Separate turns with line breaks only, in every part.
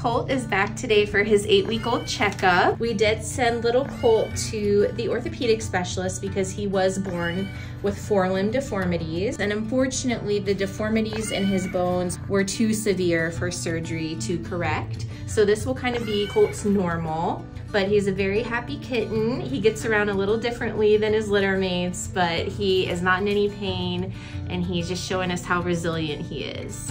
Colt is back today for his eight week old checkup. We did send little Colt to the orthopedic specialist because he was born with forelimb deformities. And unfortunately, the deformities in his bones were too severe for surgery to correct. So this will kind of be Colt's normal but he's a very happy kitten. He gets around a little differently than his litter mates, but he is not in any pain and he's just showing us how resilient he is.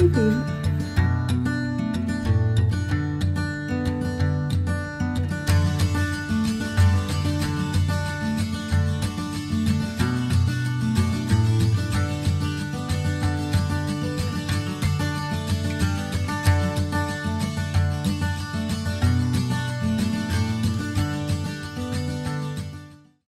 Thank you.